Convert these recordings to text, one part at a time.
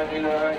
you.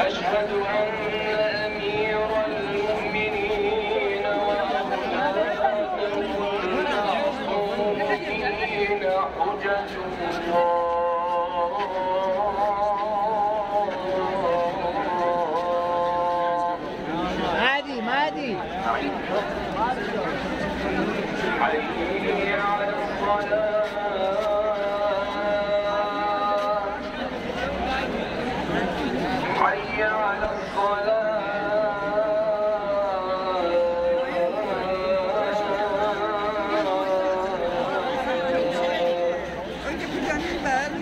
أشهد أن أمير المؤمنين وأولاد المعصومين حجة الله حي على الصلاة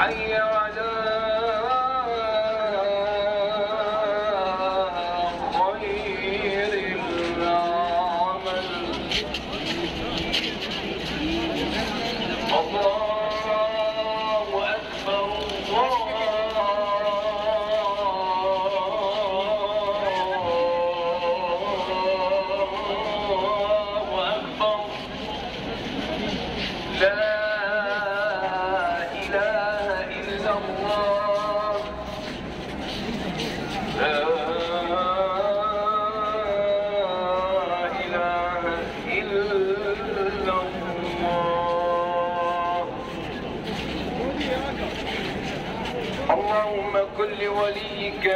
حي على خير العمل. الله أكبر الله اللهم كن لوليك